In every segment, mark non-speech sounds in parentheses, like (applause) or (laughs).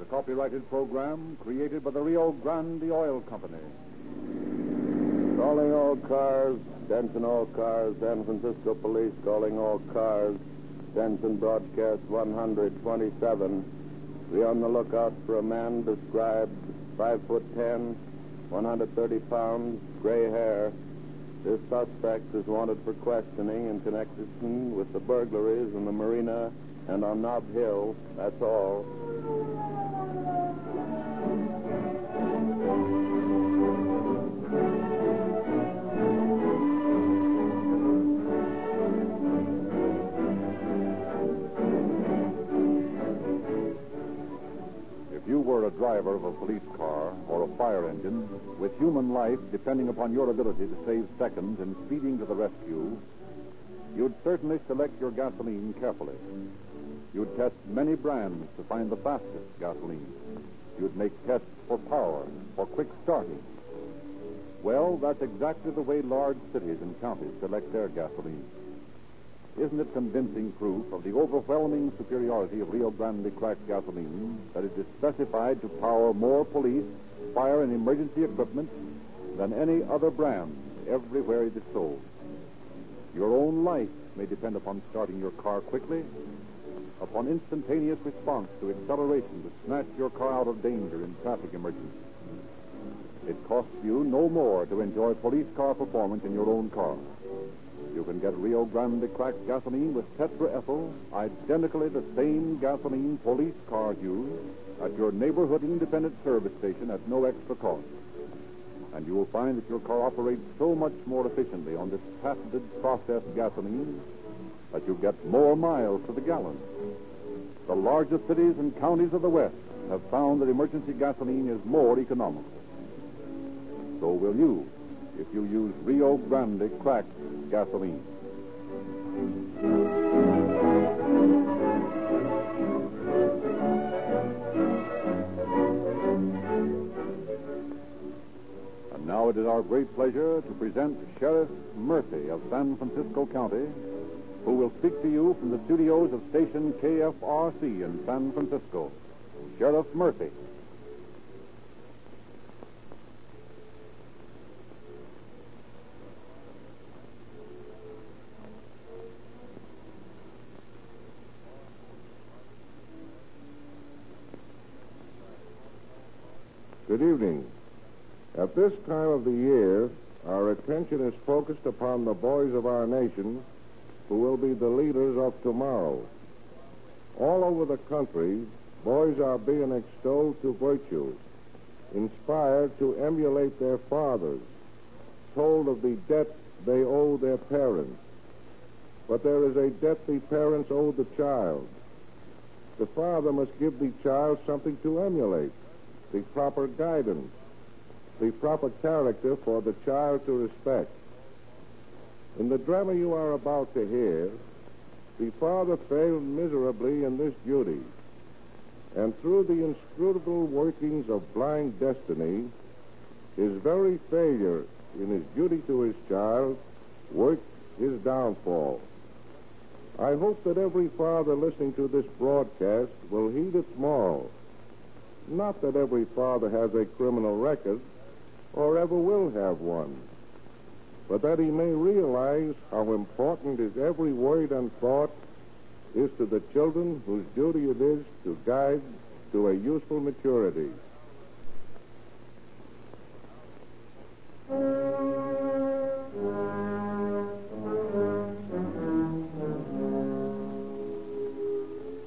A copyrighted program created by the Rio Grande Oil Company. Calling all cars, Denton all cars, San Francisco Police calling all cars. Denton broadcast 127. Be on the lookout for a man described 5 foot 10, 130 pounds, gray hair. This suspect is wanted for questioning in connection with the burglaries in the marina and on Nob Hill. That's all. Driver of a police car or a fire engine, with human life depending upon your ability to save seconds in speeding to the rescue, you'd certainly select your gasoline carefully. You'd test many brands to find the fastest gasoline. You'd make tests for power, for quick starting. Well, that's exactly the way large cities and counties select their gasoline. Isn't it convincing proof of the overwhelming superiority of Rio Grande cracked gasoline that it is specified to power more police, fire, and emergency equipment than any other brand everywhere it is sold? Your own life may depend upon starting your car quickly, upon instantaneous response to acceleration to snatch your car out of danger in traffic emergency. It costs you no more to enjoy police car performance in your own car. You can get Rio Grande cracked gasoline with tetraethyl, identically the same gasoline police cars use, at your neighborhood independent service station at no extra cost. And you will find that your car operates so much more efficiently on this patented processed gasoline that you get more miles to the gallon. The largest cities and counties of the West have found that emergency gasoline is more economical. So will you if you use Rio Grande cracked gasoline. And now it is our great pleasure to present Sheriff Murphy of San Francisco County, who will speak to you from the studios of station KFRC in San Francisco. Sheriff Murphy. Good evening. At this time of the year, our attention is focused upon the boys of our nation who will be the leaders of tomorrow. All over the country, boys are being extolled to virtue, inspired to emulate their fathers, told of the debt they owe their parents. But there is a debt the parents owe the child. The father must give the child something to emulate the proper guidance, the proper character for the child to respect. In the drama you are about to hear, the father failed miserably in this duty, and through the inscrutable workings of blind destiny, his very failure in his duty to his child worked his downfall. I hope that every father listening to this broadcast will heed its moral. Not that every father has a criminal record or ever will have one, but that he may realize how important his every word and thought is to the children whose duty it is to guide to a useful maturity.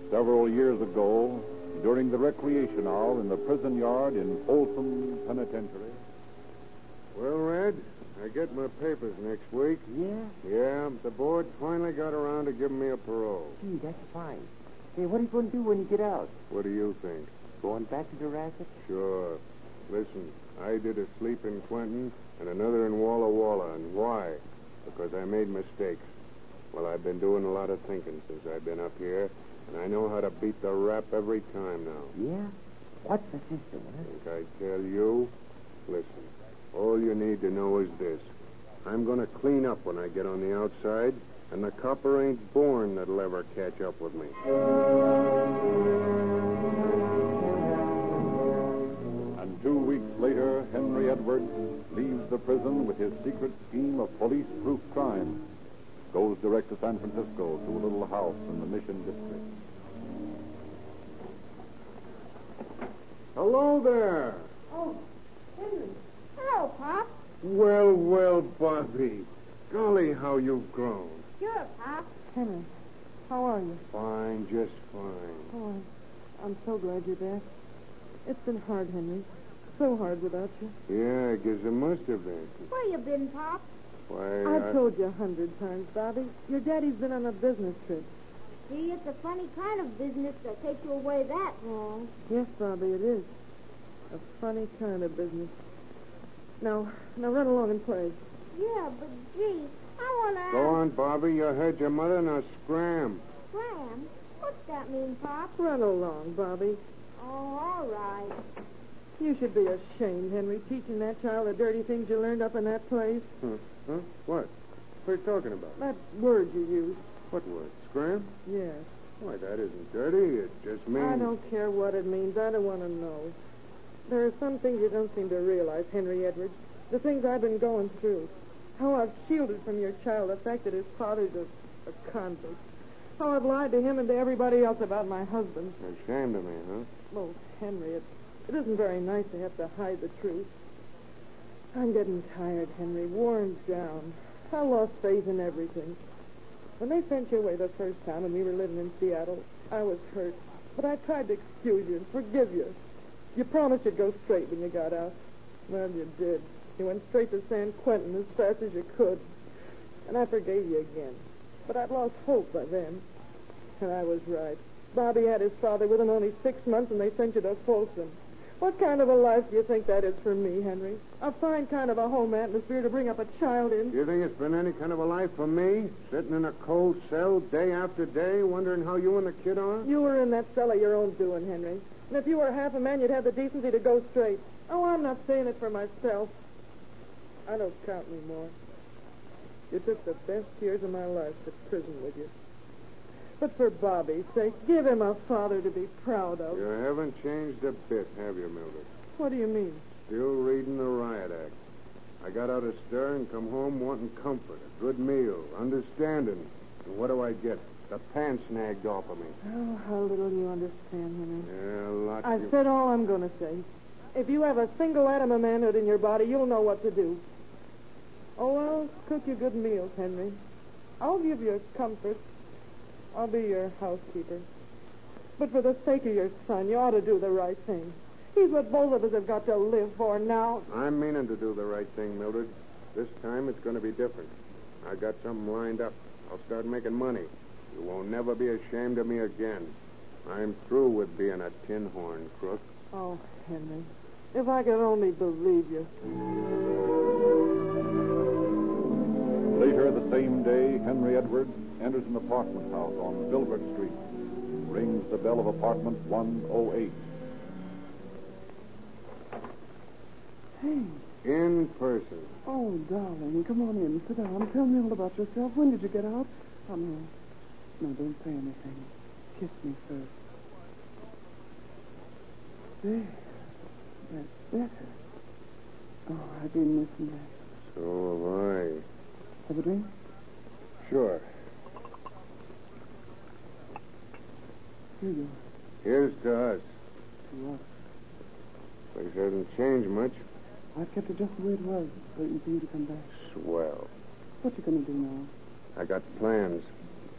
Several years ago, during the recreation hour in the prison yard in Folsom Penitentiary. Well, Red, I get my papers next week. Yeah? Yeah, the board finally got around to giving me a parole. Gee, that's fine. Hey, what are you going to do when you get out? What do you think? Going back to the racket? Sure. Listen, I did a sleep in Quentin and another in Walla Walla. And why? Because I made mistakes. Well, I've been doing a lot of thinking since I've been up here, and I know how to beat the rap every time now. Yeah? What's the system, huh? Think I tell you? Listen, all you need to know is this. I'm going to clean up when I get on the outside, and the copper ain't born that'll ever catch up with me. And two weeks later, Henry Edwards leaves the prison with his secret scheme of police proof crime Goes direct to San Francisco to a little house in the Mission District. Hello there. Oh, Henry. Hello, Pop. Well, well, Bobby. Golly, how you've grown. Sure, Pop. Henry, how are you? Fine, just fine. Oh, I'm, I'm so glad you're back. It's been hard, Henry. So hard without you. Yeah, I guess it must have been. Where you been, Pop? Why, I've I- told you a hundred times, Bobby. Your daddy's been on a business trip. Gee, it's a funny kind of business that takes you away that long. Yes, Bobby, it is. A funny kind of business. Now, now run along and play. Yeah, but gee, I wanna Go on, Bobby. You heard your mother. Now scram. Scram. What's that mean, Pop? Run along, Bobby. Oh, all right. You should be ashamed, Henry, teaching that child the dirty things you learned up in that place. Huh? Huh? What? What are you talking about? That word you used. What word? Scram? Yes. Why, that isn't dirty. It just means. I don't care what it means. I don't want to know. There are some things you don't seem to realize, Henry Edwards. The things I've been going through. How I've shielded from your child the fact that his father's a, a convict. How I've lied to him and to everybody else about my husband. You're ashamed of me, huh? Oh, Henry, it, it isn't very nice to have to hide the truth. I'm getting tired, Henry, worn down. I lost faith in everything. When they sent you away the first time and we were living in Seattle, I was hurt. But I tried to excuse you and forgive you. You promised you'd go straight when you got out. Well, you did. You went straight to San Quentin as fast as you could. And I forgave you again. But I'd lost hope by then. And I was right. Bobby had his father with him only six months, and they sent you to Folsom. What kind of a life do you think that is for me, Henry? A fine kind of a home atmosphere to bring up a child in. You think it's been any kind of a life for me? Sitting in a cold cell day after day, wondering how you and the kid are? You were in that cell of your own doing, Henry. And if you were half a man, you'd have the decency to go straight. Oh, I'm not saying it for myself. I don't count anymore. You took the best years of my life to prison with you. But for Bobby's sake, give him a father to be proud of. You haven't changed a bit, have you, Mildred? What do you mean? Still reading the riot act. I got out of stir and come home wanting comfort, a good meal, understanding. And what do I get? The pants snagged off of me. Oh, how little you understand, Henry. Yeah, lots I've you... said all I'm going to say. If you have a single atom of manhood in your body, you'll know what to do. Oh, I'll cook you good meals, Henry. I'll give you comfort. I'll be your housekeeper. But for the sake of your son, you ought to do the right thing. He's what both of us have got to live for now. I'm meaning to do the right thing, Mildred. This time it's going to be different. I got something lined up. I'll start making money. You won't never be ashamed of me again. I'm through with being a tin horn crook. Oh, Henry, if I could only believe you. Later the same day, Henry Edwards enters an apartment house on Filbert Street. Rings the bell of apartment 108. Hey, In person. oh, darling, come on in. Sit down. Tell me all about yourself. When did you get out? Oh, no. No, don't say anything. Kiss me first. There. That's better. Oh, I've been missing that. So have I. Have a drink? Sure. Here you Here's to us. To us. Place hasn't changed much. I've kept it just the way it was, waiting for you to come back. Swell. What you gonna do now? I got plans.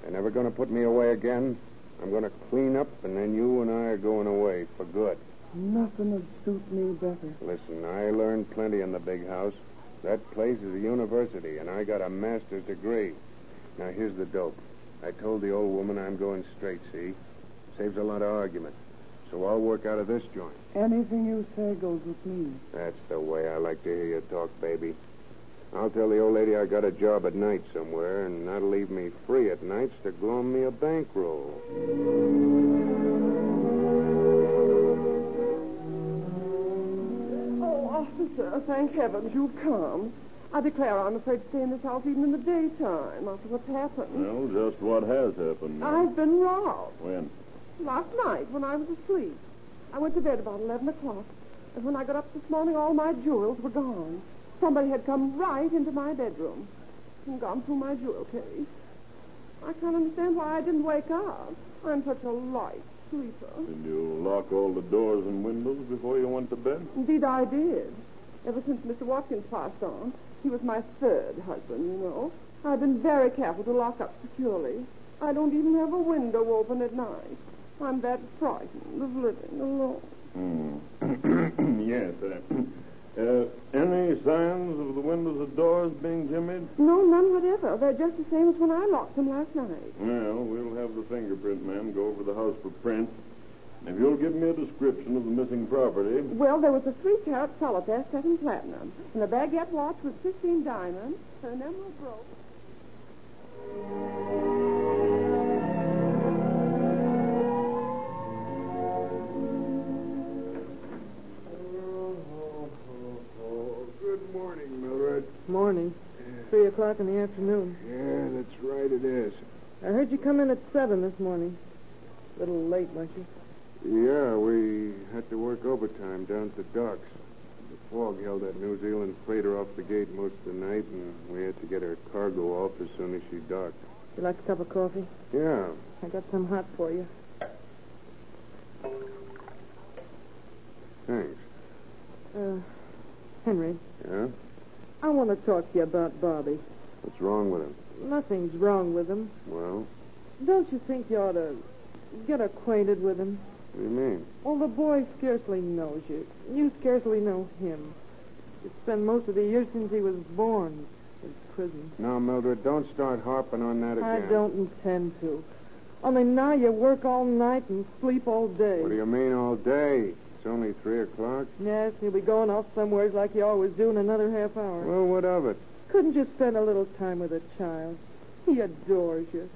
They're never going to put me away again. I'm going to clean up, and then you and I are going away for good. Nothing would suit me better. Listen, I learned plenty in the big house. That place is a university, and I got a master's degree. Now, here's the dope. I told the old woman I'm going straight, see? Saves a lot of argument. So I'll work out of this joint. Anything you say goes with me. That's the way I like to hear you talk, baby. I'll tell the old lady I got a job at night somewhere, and that'll leave me free at nights to glom me a bankroll. Oh, officer, thank heavens you've come. I declare I'm afraid to stay in this house even in the daytime after what's happened. Well, just what has happened? I've been robbed. When? Last night when I was asleep. I went to bed about 11 o'clock. And when I got up this morning, all my jewels were gone. Somebody had come right into my bedroom and gone through my jewel case. I can't understand why I didn't wake up. I'm such a light sleeper. Did you lock all the doors and windows before you went to bed? Indeed, I did. Ever since Mr. Watkins passed on, he was my third husband, you know. I've been very careful to lock up securely. I don't even have a window open at night. I'm that frightened of living alone. Hmm. (clears throat) yes. Uh, (clears throat) uh, any signs of the windows or doors being jimmied? No, none whatever. They're just the same as when I locked them last night. Well, we'll have the fingerprint man go over the house for prints. If you'll give me a description of the missing property. Well, there was a three carat solitaire set in platinum, and a baguette watch with 15 diamonds, and an emerald Morning. Three o'clock in the afternoon. Yeah, that's right, it is. I heard you come in at seven this morning. A little late, weren't you? Yeah, we had to work overtime down at the docks. The fog held that New Zealand freighter off the gate most of the night, and we had to get her cargo off as soon as she docked. You like a cup of coffee? Yeah. I got some hot for you. Thanks. Uh, Henry, Yeah? I want to talk to you about Bobby. What's wrong with him? Nothing's wrong with him. Well, Don't you think you ought to get acquainted with him? what do you mean? Well, the boy scarcely knows you. You scarcely know him. You spend most of the year since he was born in prison. Now, Mildred, don't start harping on that again. I don't intend to. Only now you work all night and sleep all day. What do you mean all day? It's only three o'clock. Yes, he'll be going off somewheres like he always do in another half hour. Well, what of it? Couldn't you spend a little time with a child? He adores you.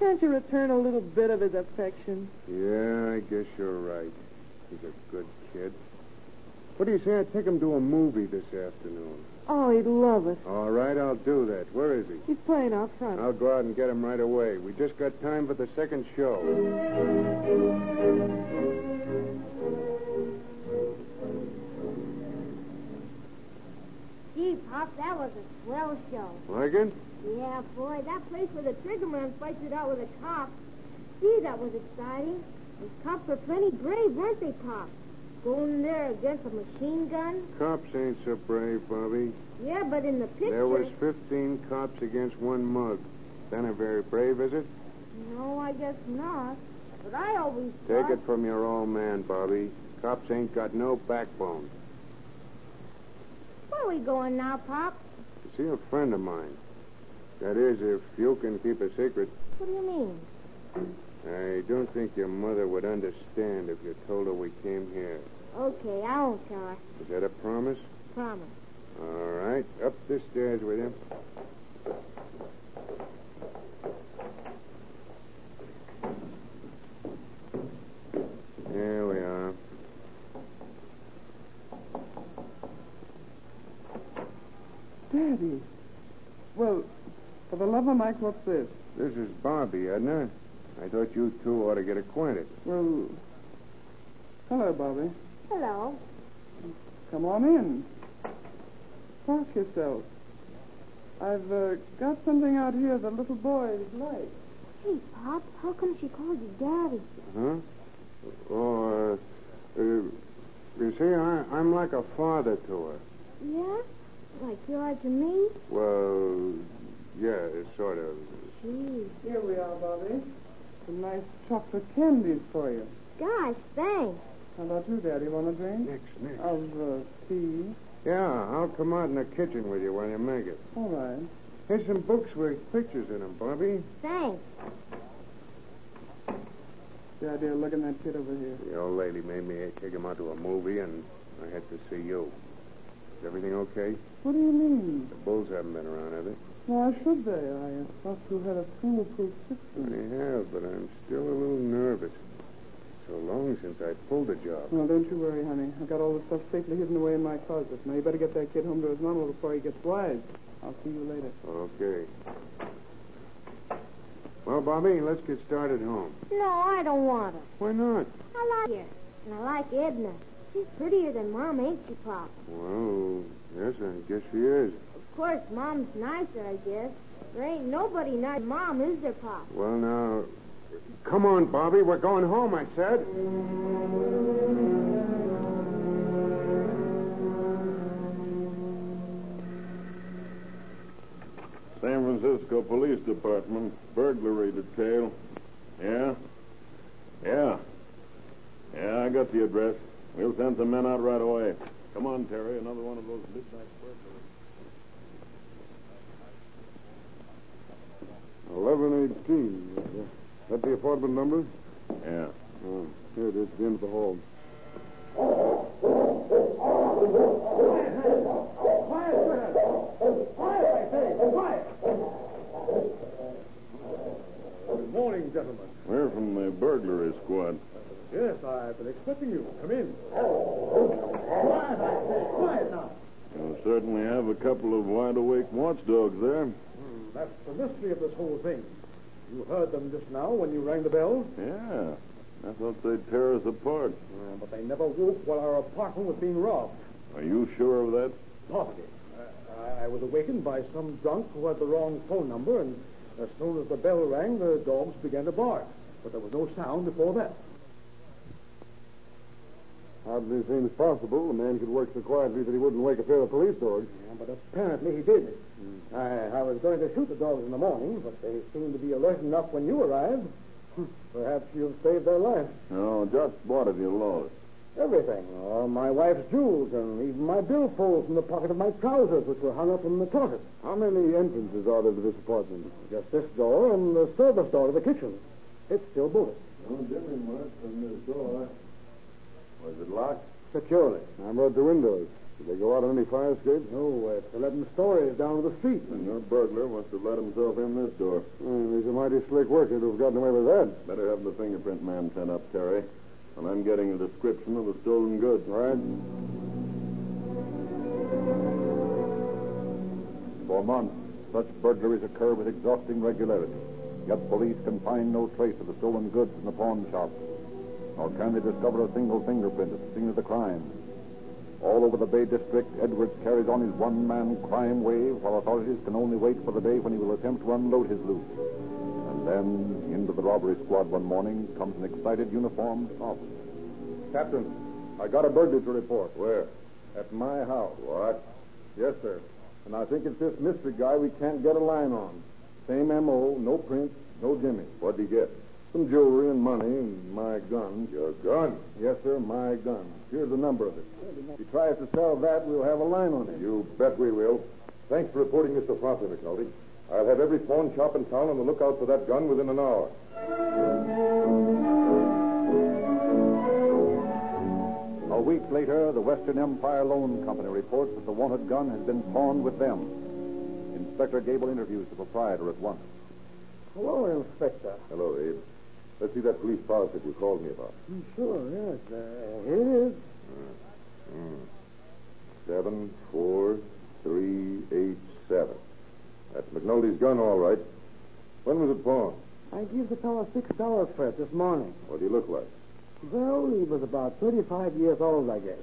Can't you return a little bit of his affection? Yeah, I guess you're right. He's a good kid. What do you say I take him to a movie this afternoon? Oh, he'd love it. All right, I'll do that. Where is he? He's playing out front. I'll go out and get him right away. We just got time for the second show. Gee, Pop, that was a swell show. Like it? Yeah, boy, that place where the triggerman fights it out with a cop. Gee, that was exciting. Those cops were plenty brave, weren't they, Pop? Going there against a machine gun? Cops ain't so brave, Bobby. Yeah, but in the picture... There was 15 cops against one mug. That ain't very brave, is it? No, I guess not. But I always Take thought... it from your old man, Bobby. Cops ain't got no backbone. Where are we going now, Pop? To see a friend of mine. That is, if you can keep a secret. What do you mean? I don't think your mother would understand if you told her we came here. Okay, I won't tell her. Is that a promise? Promise. All right. Up the stairs with you. There we are. Daddy. Well, for the love of Mike, what's this? This is Bobby, Edna. I thought you two ought to get acquainted. Well, hello, Bobby. Hello. Come on in. Wash yourself. I've uh, got something out here the little boys like. Hey, Pop, how come she called you Daddy? Huh? Oh, uh, uh, you see, I, I'm like a father to her. Yeah? Like you are to me? Well, yeah, sort of. Gee. Here we are, Bobby. Some nice chocolate candies for you. Gosh, thanks. How about you, Daddy? Want a drink? Next, next. Of uh, tea. Yeah, I'll come out in the kitchen with you while you make it. All right. Here's some books with pictures in them, Bobby. Thanks. Daddy, look at that kid over here. The old lady made me take him out to a movie, and I had to see you. Is everything okay? What do you mean? The bulls haven't been around, have they? Why should they? I uh, thought you had a foolproof system. They have, but I'm still a little nervous. So long since I pulled a job. Well, don't you worry, honey. I've got all the stuff safely hidden away in my closet. Now, you better get that kid home to his mama before he gets wise. I'll see you later. Okay. Well, Bobby, let's get started home. No, I don't want to. Why not? I like her. And I like Edna. She's prettier than Mom, ain't she, Pop? Well, yes, I guess she is. Of course, Mom's nicer, I guess. There ain't nobody nice Mom, is there, Pop? Well, now, come on, Bobby. We're going home, I said. San Francisco Police Department, burglary detail. Yeah? Yeah. Yeah, I got the address. We'll send some men out right away. Come on, Terry, another one of those midnight burglaries. Eleven eighteen. That the apartment number? Yeah. Oh, here it is, the end of the hall. Good morning, gentlemen. We're from the burglary squad. Yes, I've been expecting you. Come in. Quiet, I say. Quiet now. You certainly have a couple of wide awake watchdogs there. Hmm, that's the mystery of this whole thing. You heard them just now when you rang the bell, Yeah. I thought they'd tear us apart. uh, but they never woke while our apartment was being robbed. Are you sure of that? Positive. Uh, I- I was awakened by some drunk who had the wrong phone number, and as soon as the bell rang, the dogs began to bark. But there was no sound before that. Hardly seems possible a man could work so quietly that he wouldn't wake a pair of police dogs. Yeah, but apparently he did. Hmm. I, I was going to shoot the dogs in the morning, but they seemed to be alert enough when you arrived. Hmm. Perhaps you've saved their lives. No, just what have you lost? Everything. All my wife's jewels and even my billfold from the pocket of my trousers, which were hung up in the closet. How many entrances are there to this apartment? Just this door and the service door to the kitchen. It's still bolted. No different much from this door. Was it locked? Securely. I brought the windows. Did they go out on any fire escapes? No, uh, it's 11 stories down to the street. And your burglar must have let himself in this door. He's a mighty slick worker to have gotten away with that. Better have the fingerprint man sent up, Terry. And I'm getting a description of the stolen goods. Right. For months, such burglaries occur with exhausting regularity. Yet police can find no trace of the stolen goods in the pawn shops, nor can they discover a single fingerprint at the scene of the crime. All over the Bay District, Edwards carries on his one-man crime wave, while authorities can only wait for the day when he will attempt to unload his loot. And then, into the robbery squad one morning comes an excited uniformed officer. Captain, I got a burglary to report. Where? At my house. What? Yes, sir. And I think it's this mystery guy we can't get a line on. Same M.O., no prints, no Jimmy. What'd he get? Some jewelry and money and my gun. Your gun. Yes, sir, my gun. Here's the number of it. If he tries to sell that, we'll have a line on him. You bet we will. Thanks for reporting this so promptly, McNulty. I'll have every pawn shop in town on the lookout for that gun within an hour. A week later, the Western Empire Loan Company reports that the wanted gun has been pawned with them. Inspector Gable interviews the proprietor at once. Hello, Inspector. Hello, Abe. Let's see that police positive you called me about. Hmm, sure, yes. Uh, here it is. Hmm. Seven, four, three, eight, seven. That's McNulty's gun, all right. When was it pawned? I gave the fellow six dollars for it this morning. What did he look like? Well, he was about 35 years old, I guess.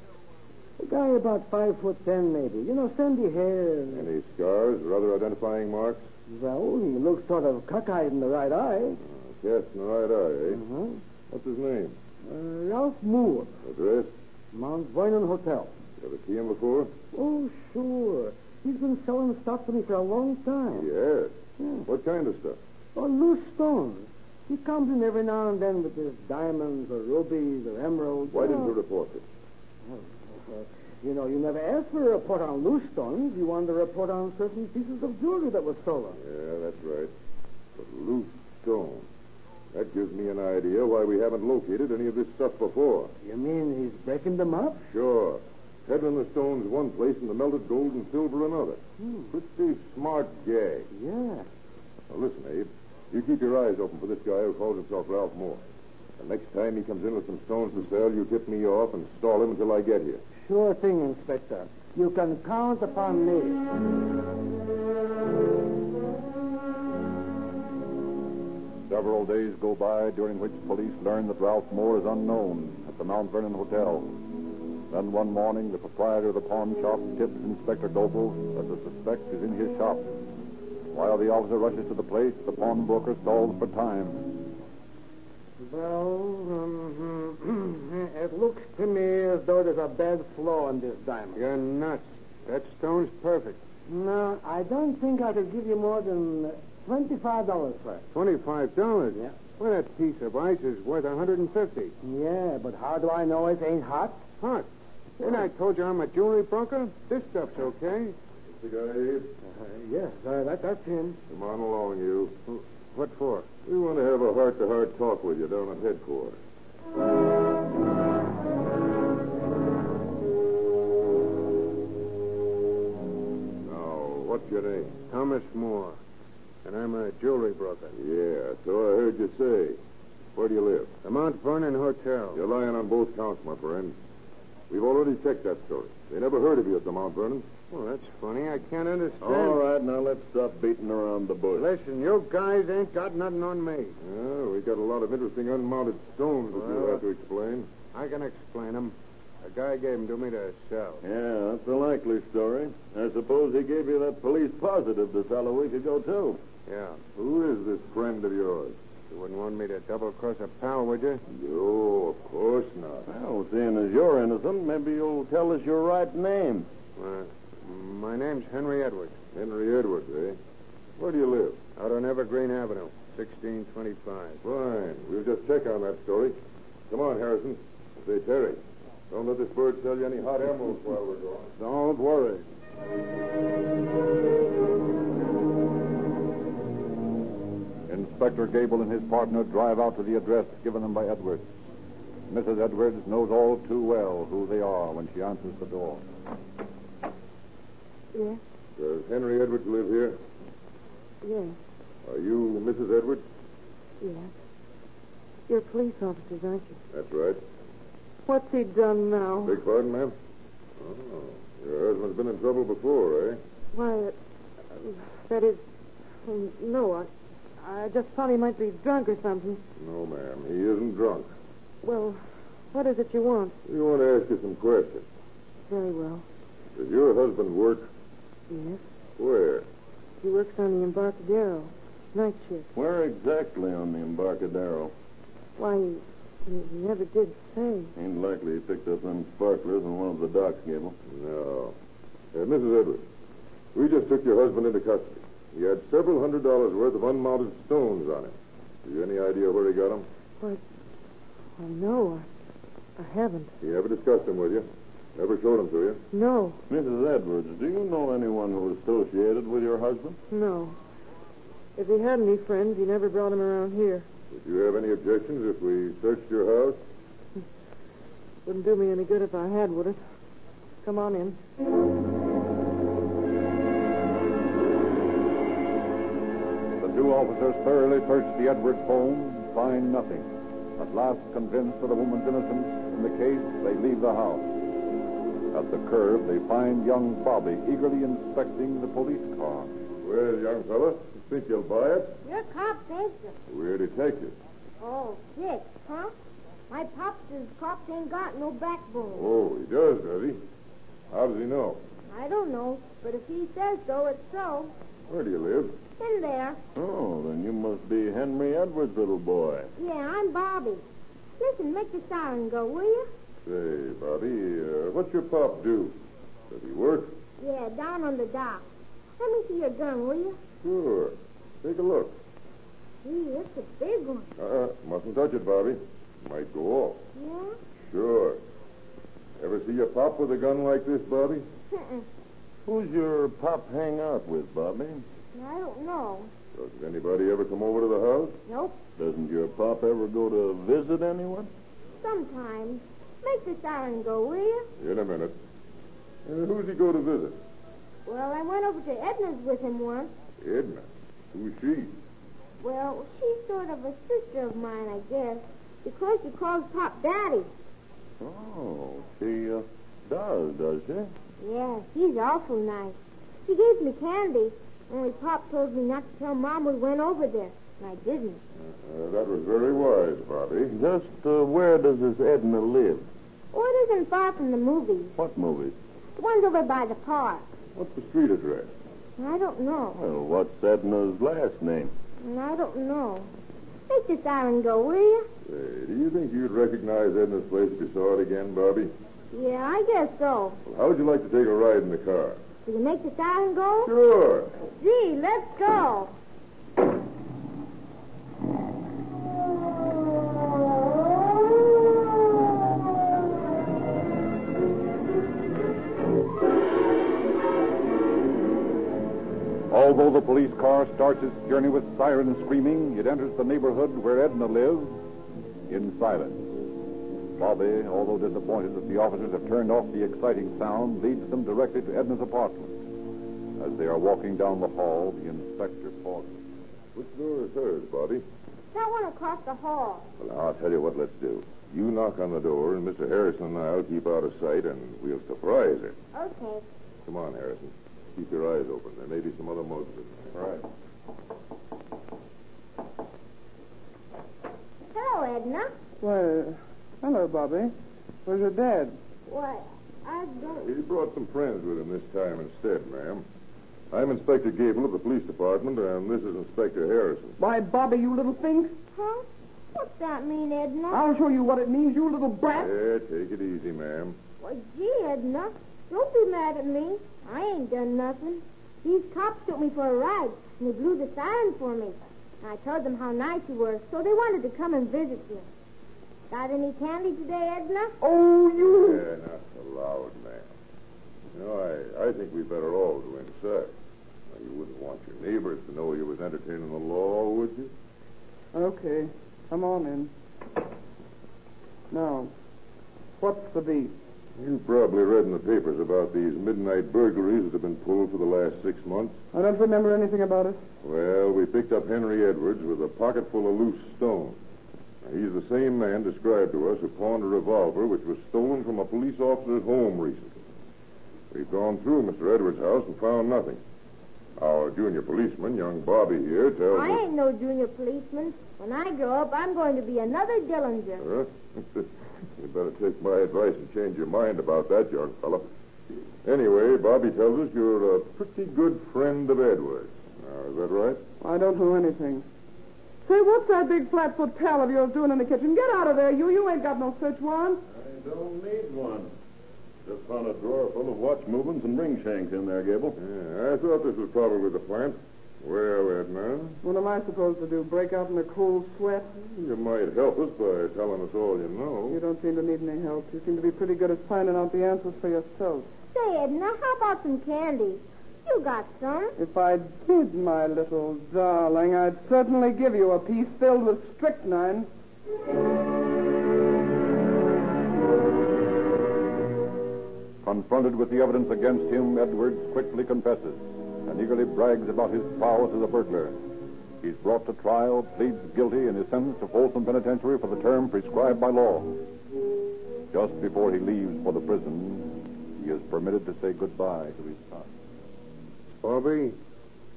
A guy about five foot ten, maybe. You know, sandy hair. and- Any scars or other identifying marks? Well, he looks sort of cockeyed in the right eye. Hmm. Yes, in the right eye, eh? Uh-huh. What's his name? Uh, Ralph Moore, Address? Mount Vernon Hotel. You ever see him before? Oh, sure. He's been selling stuff to me for a long time. Yes. Yeah. What kind of stuff? Oh, loose stones. He comes in every now and then with his diamonds or rubies or emeralds. Why didn't Oh. you report it? Uh, you know, you never asked for a report on loose stones. You wanted a report on certain pieces of jewelry that were stolen. Yeah, that's right. But loose stone. That gives me an idea why we haven't located any of this stuff before. You mean he's breaking them up? Sure. Peddling the stones one place and the melted gold and silver another. Hmm. Pretty smart gag. Yeah. Now listen, Abe. You keep your eyes open for this guy who calls himself Ralph Moore. The next time he comes in with some stones to sell, you tip me off and stall him until I get here. Sure thing, Inspector. You can count upon me. Several days go by during which police learn that Ralph Moore is unknown at the Mount Vernon Hotel. Then one morning, the proprietor of the pawn shop tips Inspector Gable that the suspect is in his shop. While the officer rushes to the place, the pawnbroker stalls for time. Well, um, (clears throat) it looks to me as though there's a bad flaw in this diamond. You're nuts. That stone's perfect. No, I don't think I could give you more than twenty-five dollars for it. Twenty-five dollars. Yeah. Well, that piece of ice is worth a hundred and fifty. Yeah, but how do I know it ain't hot? Hot. Then I told you I'm a jewelry broker. This stuff's okay. The guy, Abe? Uh, yes, uh, that, that's him. Come on along, you. What for? We want to have a heart-to-heart talk with you down at headquarters. Now, what's your name? Thomas Moore. And I'm a jewelry broker. Yeah, so I heard you say. Where do you live? The Mount Vernon Hotel. You're lying on both counts, my friend. We've already checked that story. They never heard of you at the Mount Vernon. Well, that's funny. I can't understand. All right, now let's stop beating around the bush. Listen, you guys ain't got nothing on me. Yeah, we got a lot of interesting unmounted stones that you'll have to explain. I can explain them. A guy gave them to me to sell. Yeah, that's a likely story. I suppose he gave you that police positive to sell a week ago, too. Yeah. Who is this friend of yours? You wouldn't want me to double-cross a pal, would you? You, of course not. Well, seeing as you're innocent, maybe you'll tell us your right name. Uh, my name's Henry Edwards. Henry Edwards, eh? Where do you live? Out on Evergreen Avenue, 1625. Fine. We'll just check on that story. Come on, Harrison. Say, Terry, don't let this bird sell you any hot emeralds while we're gone. Don't worry. Inspector Gable and his partner drive out to the address given them by Edwards. Mrs. Edwards knows all too well who they are when she answers the door. Yes, Does Henry Edwards live here? yes, Are you Mrs. Edwards? yes. You're police officers, aren't you? That's right. What's he done now? Beg pardon, ma'am? Oh, your husband's been in trouble before, eh? Why, uh, that is, um, no, I, I just thought he might be drunk or something. No, ma'am. He isn't drunk. Well, what is it you want? We want to ask you some questions. Very well. Does your husband work? Yes. Where? He works on the Embarcadero. Night shift. Where exactly on the Embarcadero? Why, he, he he never did say. Ain't likely he picked up them sparklers in one of the docks, Gable. No. Uh, Mrs. Edwards, we just took your husband into custody. He had several hundred dollars worth of unmounted stones on him. Have you any idea where he got them? Why, why no, I, I haven't. He never discussed them with you. Never showed them to you. No, Mrs. Edwards, do you know anyone who was associated with your husband? no. If he had any friends, he never brought them around here. Would you have any objections if we searched your house? Wouldn't do me any good if I had, would it? Come on in. Officers thoroughly search the Edwards home, find nothing. At last, convinced of the woman's innocence in the case, they leave the house. At the curb, they find young Bobby eagerly inspecting the police car. Well, young fella, think you'll buy it? You're cops, ain't you? We're detectives. Oh, sick, huh? My pops says cops ain't got no backbone. Oh, he does, does he? How does he know? I don't know, but if he says so, it's so. Where do you live? In there. Oh, then you must be Henry Edwards' little boy. Yeah, I'm Bobby. Listen, make the siren go, will you? Say, Bobby, uh, what's your pop do? Does he work? Yeah, down on the dock. Let me see your gun, will you? Sure. Take a look. Gee, it's a big one. Uh-uh. Mustn't touch it, Bobby. Might go off. Yeah? Sure. Ever see your pop with a gun like this, Bobby? Uh-uh. Who's your pop hang out with, Bobby? I don't know. Doesn't anybody ever come over to the house? Nope. Doesn't your pop ever go to visit anyone? Sometimes. Make the siren go, will you? In a minute. Uh, who's he go to visit? Well, I went over to Edna's with him once. Edna. Who's she? Well, she's sort of a sister of mine, I guess, because she calls Pop Daddy. Oh, she uh, does, does she? Yeah, he's awful nice. She gave me candy, only Pop told me not to tell Mom we went over there, and I didn't. Uh, that was very wise, Bobby. Just uh, where does this Edna live? Oh, it isn't far from the movies. What movies? The one's over by the park. What's the street address? I don't know. Well, what's Edna's last name? I don't know. Make this siren go, will you? Say, do you think you'd recognize Edna's place if you saw it again, Bobby? Yeah, I guess so. Well, how would you like to take a ride in the car? Will you make the siren go? Sure. Gee, let's go. Although the police car starts its journey with siren screaming, it enters the neighborhood where Edna lives in silence. Bobby, although disappointed that the officers have turned off the exciting sound, leads them directly to Edna's apartment. As they are walking down the hall, the inspector pauses. Which door is hers, Bobby? That one across the hall. Well, now, I'll tell you what let's do. You knock on the door, and Mr. Harrison and I'll keep out of sight, and we'll surprise her. Okay. Come on, Harrison. Keep your eyes open. There may be some other motives. All right. Hello, Edna. Why, hello, Bobby. Where's your dad? Why, I don't. He brought some friends with him this time instead, ma'am. I'm Inspector Gable of the police department, and this is Inspector Harrison. Why, Bobby, you little thing. Huh? What's that mean, Edna? I'll show you what it means, you little brat. Yeah, take it easy, ma'am. Why, gee, Edna. Don't be mad at me. I ain't done nothing. These cops took me for a ride, and they blew the siren for me. I told them how nice you were, so they wanted to come and visit you. Got any candy today, Edna? Oh, you. Yeah, not so loud, ma'am. You know, I, I think we better all go inside. Now, you wouldn't want your neighbors to know you was entertaining the law, would you? Okay, come on in. Now, what's the beef? You probably read in the papers about these midnight burglaries that have been pulled for the last six months. I don't remember anything about it. Well, we picked up Henry Edwards with a pocket full of loose stones. Now, he's the same man described to us who pawned a revolver which was stolen from a police officer's home recently. We've gone through Mr. Edwards' house and found nothing. Our junior policeman, young Bobby here, tells I us... ain't no junior policeman. When I grow up, I'm going to be another Dillinger. Huh? (laughs) you better take my advice and change your mind about that, young fellow. Anyway, Bobby tells us you're a pretty good friend of Edwards. Now, is that right? I don't know anything. Say, what's that big flatfoot pal of yours doing in the kitchen? Get out of there, you. You ain't got no search warrant. I don't need one. Just found a drawer full of watch movements and ring shanks in there, Gable. Yeah, I thought this was probably the plant. Well, Edna, What am I supposed to do? Break out in a cold sweat? you might help us by telling us all you know. You don't seem to need any help. You seem to be pretty good at finding out the answers for yourself. Say, Edna, how about some candy? You got some. If I did, my little darling, I'd certainly give you a piece filled with strychnine. Confronted with the evidence against him, Edwards quickly confesses and eagerly brags about his prowess as a burglar. He's brought to trial, pleads guilty, and is sentenced to Folsom Penitentiary for the term prescribed by law. Just before he leaves for the prison, he is permitted to say goodbye to his son. Bobby,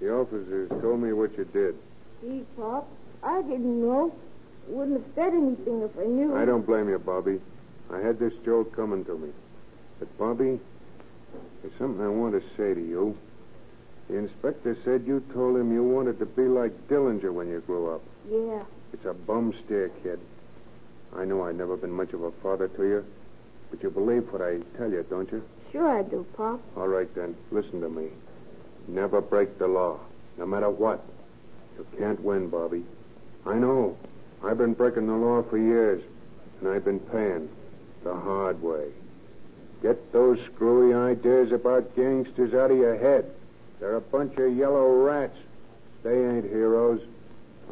the officers told me what you did. Gee, Pop, I didn't know. Wouldn't have said anything if I knew. I don't blame you, Bobby. I had this jolt coming to me. But, Bobby, there's something I want to say to you. The inspector said you told him you wanted to be like Dillinger when you grew up. Yeah. It's a bum steer, kid. I know I've never been much of a father to you, but you believe what I tell you, don't you? Sure I do, Pop. All right, then. Listen to me. Never break the law, no matter what. You can't win, Bobby. I know. I've been breaking the law for years, and I've been paying the hard way. Get those screwy ideas about gangsters out of your head. They're a bunch of yellow rats. They ain't heroes.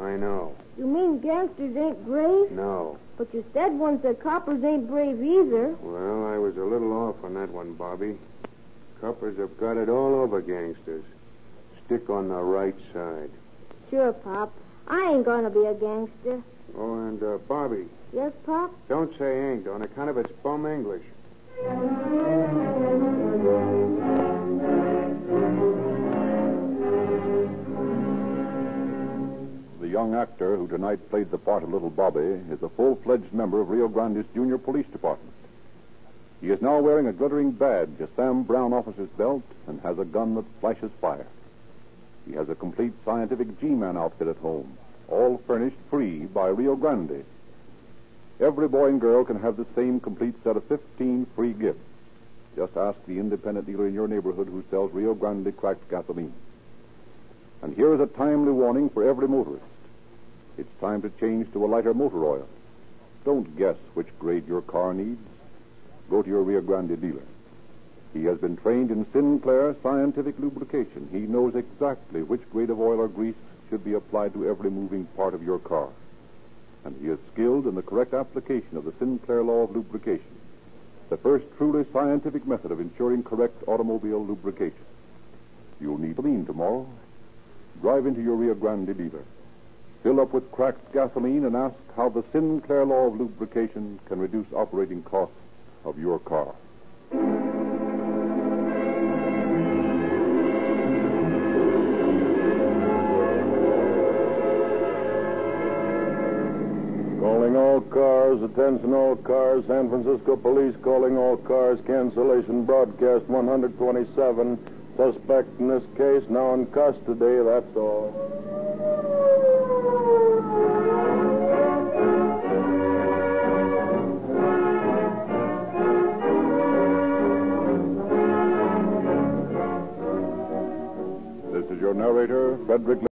I know. You mean gangsters ain't brave? No. But you said once that coppers ain't brave either. Well, I was a little off on that one, Bobby. Coppers have got it all over gangsters. Stick on the right side. Sure, Pop. I ain't gonna be a gangster. Oh, and, uh, Bobby, Yes, Pop? don't say ain't on account of it's bum English. The young actor who tonight played the part of Little Bobby is a full fledged member of Rio Grande's Junior Police Department. He is now wearing a glittering badge, a Sam Browne officer's belt, and has a gun that flashes fire. He has a complete scientific G-Man outfit at home, all furnished free by Rio Grande. Every boy and girl can have the same complete set of 15 free gifts. Just ask the independent dealer in your neighborhood who sells Rio Grande cracked gasoline. And here is a timely warning for every motorist. It's time to change to a lighter motor oil. Don't guess which grade your car needs. Go to your Rio Grande dealer. He has been trained in Sinclair scientific lubrication. He knows exactly which grade of oil or grease should be applied to every moving part of your car. And he is skilled in the correct application of the Sinclair law of lubrication, the first truly scientific method of ensuring correct automobile lubrication. You'll need gasoline tomorrow. Drive into your Rio Grande dealer. Fill up with cracked gasoline and ask how the Sinclair law of lubrication can reduce operating costs of your car. Calling all cars, attention all cars, San Francisco Police calling all cars, cancellation broadcast 127. Suspect in this case now in custody, that's all. Narrator, Frederick.